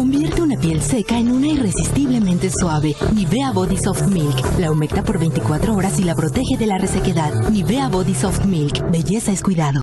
Convierte una piel seca en una irresistiblemente suave. Nivea Body Soft Milk. La humecta por 24 horas y la protege de la resequedad. Nivea Body Soft Milk. Belleza es cuidado.